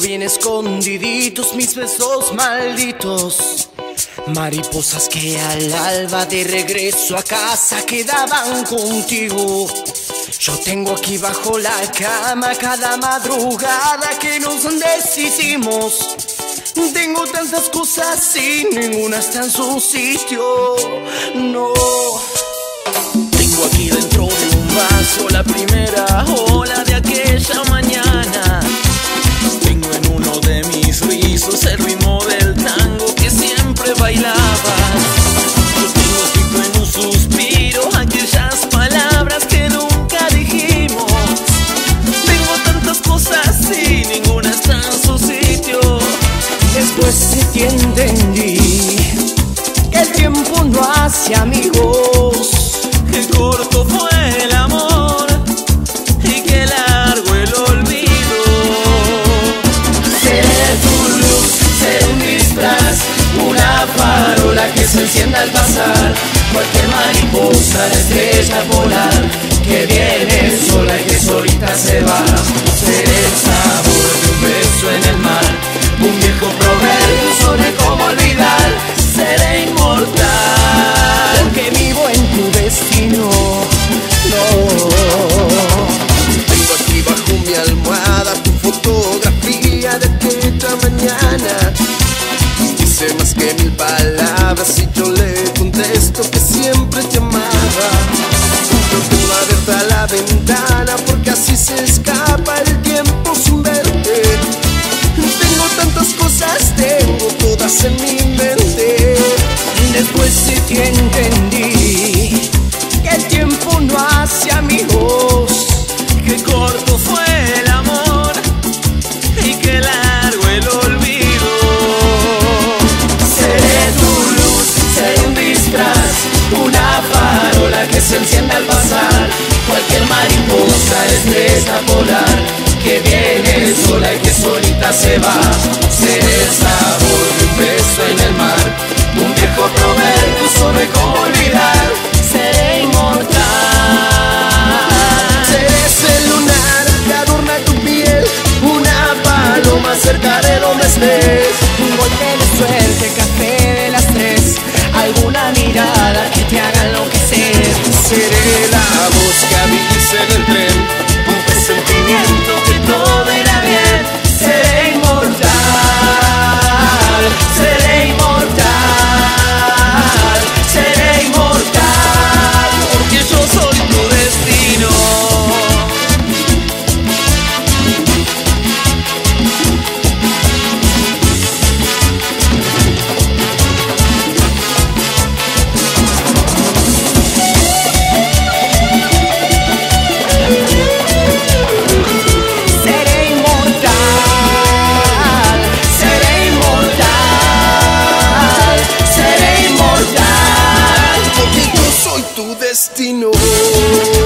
bien escondiditos mis besos malditos. Mariposas que al alba de regreso a casa quedaban contigo. Yo tengo aquí bajo la cama cada madrugada que nos decidimos. Tengo tantas cosas y ninguna está en su sitio. Que entendí que el tiempo no hace amigos. Que corto fue el amor y que largo el olvido. Seré tu luz, seré un disfraz, una farola que se encienda al pasar. Cualquier mariposa, estrella polar que viene sola y que solita se va. Más estrella polar que viene sola y que solita se va. Seré you.